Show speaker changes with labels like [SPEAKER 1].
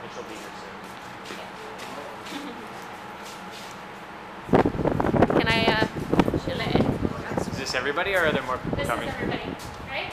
[SPEAKER 1] but she'll be here soon. Can I, uh.
[SPEAKER 2] Is this everybody or are there more people
[SPEAKER 1] this
[SPEAKER 2] coming?
[SPEAKER 1] This is everybody, right?